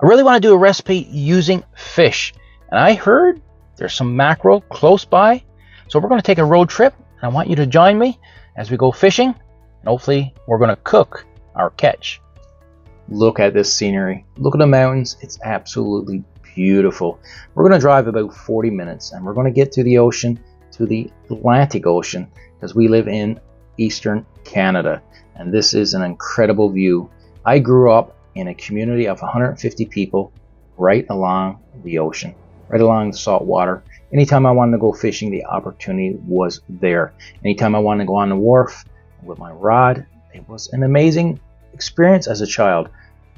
I really want to do a recipe using fish. And I heard there's some mackerel close by. So we're going to take a road trip. And I want you to join me as we go fishing. And hopefully we're going to cook our catch. Look at this scenery. Look at the mountains. It's absolutely beautiful. We're going to drive about 40 minutes and we're going to get to the ocean, to the Atlantic Ocean, because we live in eastern Canada. And this is an incredible view. I grew up in a community of 150 people right along the ocean, right along the salt water. Anytime I wanted to go fishing, the opportunity was there. Anytime I wanted to go on the wharf with my rod, it was an amazing experience as a child.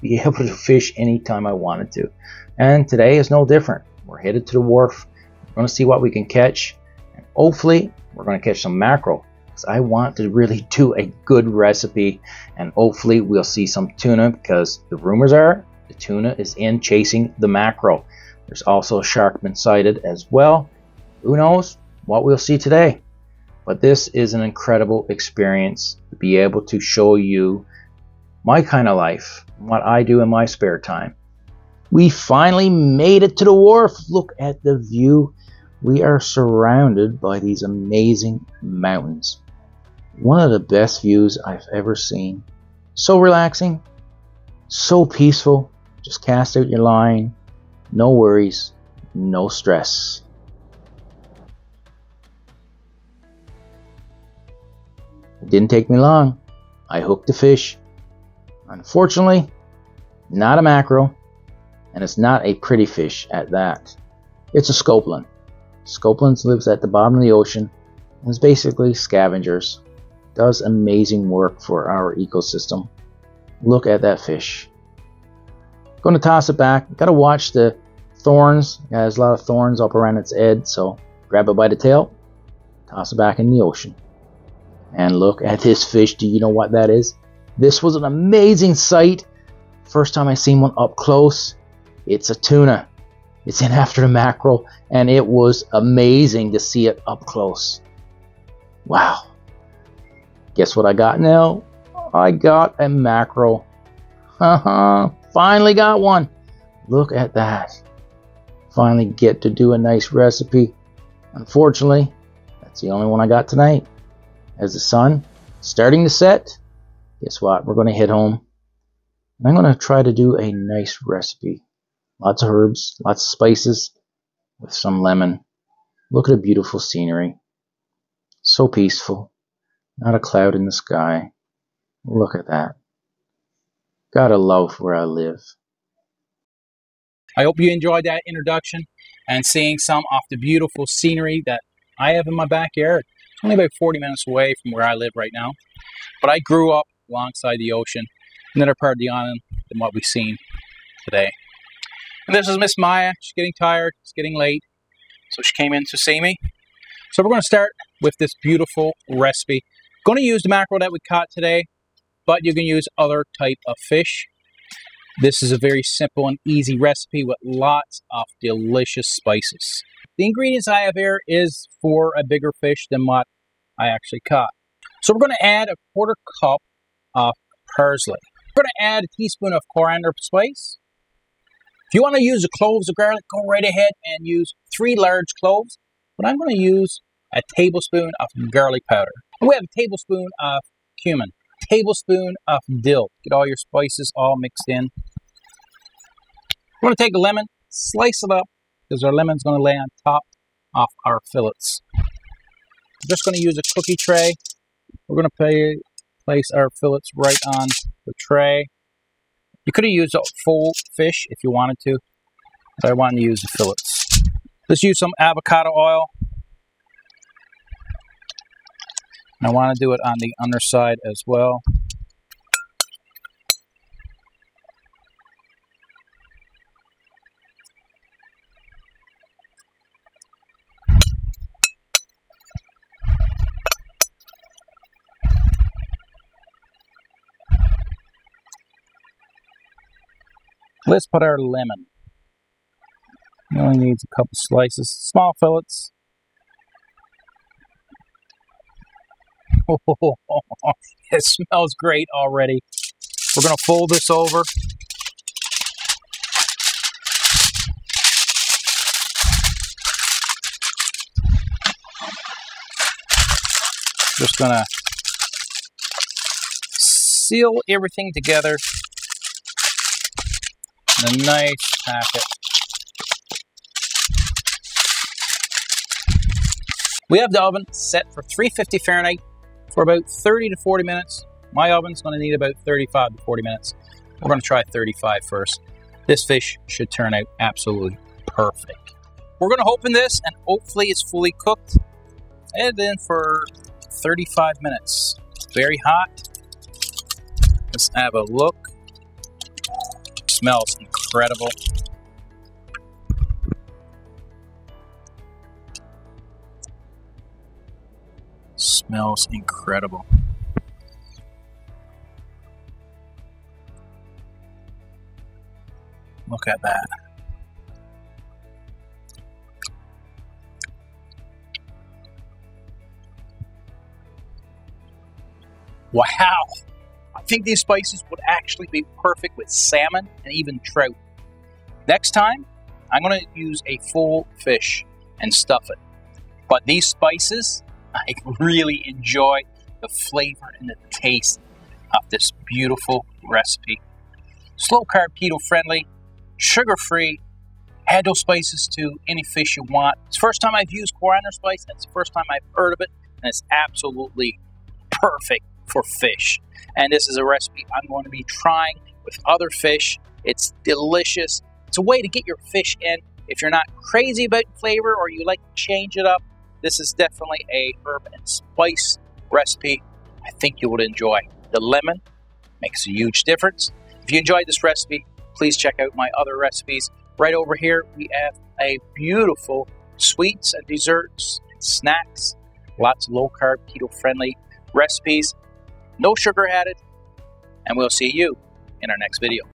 Be able to fish anytime I wanted to. And today is no different. We're headed to the wharf. We're going to see what we can catch. And hopefully, we're going to catch some mackerel. Because I want to really do a good recipe. And hopefully, we'll see some tuna. Because the rumors are the tuna is in chasing the mackerel. There's also a shark been sighted as well. Who knows what we'll see today. But this is an incredible experience to be able to show you my kind of life, what I do in my spare time. We finally made it to the wharf. Look at the view. We are surrounded by these amazing mountains. One of the best views I've ever seen. So relaxing, so peaceful. Just cast out your line. No worries, no stress. It didn't take me long. I hooked a fish. Unfortunately, not a mackerel, and it's not a pretty fish at that. It's a scopoline. Scopoline lives at the bottom of the ocean and is basically scavengers. Does amazing work for our ecosystem. Look at that fish. Going to toss it back. Got to watch the thorns. It has a lot of thorns up around its head, so grab it by the tail, toss it back in the ocean. And look at this fish. Do you know what that is? This was an amazing sight. First time I seen one up close. It's a tuna. It's in after the mackerel, and it was amazing to see it up close. Wow. Guess what I got now? I got a mackerel. Haha, finally got one. Look at that. Finally get to do a nice recipe. Unfortunately, that's the only one I got tonight. As the sun starting to set, guess what? We're going to head home. And I'm going to try to do a nice recipe. Lots of herbs, lots of spices, with some lemon. Look at the beautiful scenery. So peaceful. Not a cloud in the sky. Look at that. Gotta love where I live. I hope you enjoyed that introduction and seeing some of the beautiful scenery that I have in my backyard. It's only about 40 minutes away from where I live right now. But I grew up alongside the ocean, another part of the island than what we've seen today. And this is Miss Maya. She's getting tired. It's getting late. So she came in to see me. So we're going to start with this beautiful recipe. Going to use the mackerel that we caught today, but you can use other type of fish. This is a very simple and easy recipe with lots of delicious spices. The ingredients I have here is for a bigger fish than what I actually caught. So we're going to add a quarter cup of parsley. We're going to add a teaspoon of coriander spice. If you want to use the cloves of garlic, go right ahead and use three large cloves. But I'm going to use a tablespoon of garlic powder. We have a tablespoon of cumin, tablespoon of dill. Get all your spices all mixed in. We're going to take a lemon, slice it up, because our lemon's going to lay on top of our fillets. I'm just going to use a cookie tray. We're going to place our fillets right on the tray. You could have used a full fish if you wanted to, but I wanted to use the fillets. Let's use some avocado oil. And I want to do it on the underside as well. Let's put our lemon. It only needs a couple slices, small fillets. it smells great already. We're going to fold this over. Just going to seal everything together in a nice packet. We have the oven set for 350 Fahrenheit for about 30 to 40 minutes. My oven's going to need about 35 to 40 minutes. We're going to try 35 first. This fish should turn out absolutely perfect. We're going to open this and hopefully it's fully cooked. And then for 35 minutes. Very hot. Let's have a look. smells incredible. Smells incredible. Look at that. Wow. I think these spices would actually be perfect with salmon and even trout. Next time, I'm going to use a full fish and stuff it. But these spices, I really enjoy the flavor and the taste of this beautiful recipe. Slow carb, keto friendly, sugar free. Add those spices to any fish you want. It's the first time I've used coriander spice. It's the first time I've heard of it, and it's absolutely perfect for fish. And this is a recipe I'm going to be trying with other fish. It's delicious. It's a way to get your fish in. If you're not crazy about flavor or you like to change it up, this is definitely a herb and spice recipe I think you would enjoy. The lemon makes a huge difference. If you enjoyed this recipe, please check out my other recipes. Right over here, we have a beautiful sweets and desserts and snacks. Lots of low carb, keto friendly recipes. No sugar added. And we'll see you in our next video.